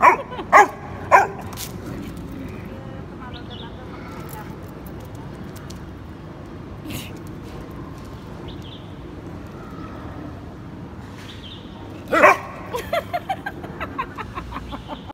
Oh. oh.